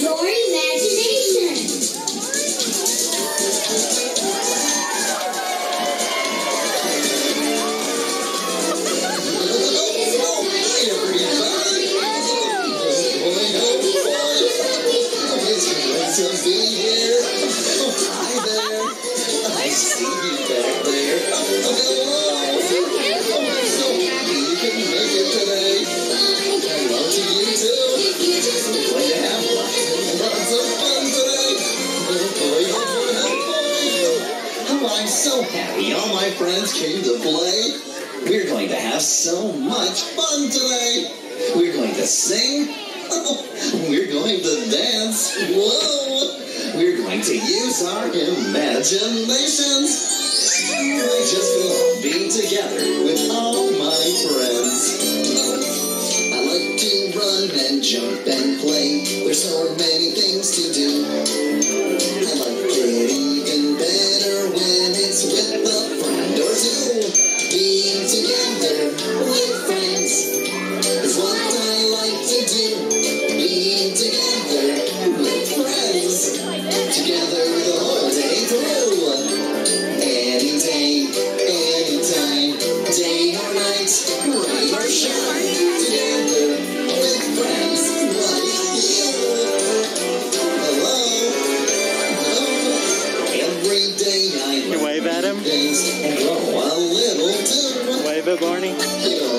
your imagination. Happy all my friends came to play. We're going to have so much fun today. We're going to sing. We're going to dance. Whoa. We're going to use our imaginations. I just love being together with all my friends. I like to run and jump and play. There's so many things to do. and grow a little different. Wave it, Barney.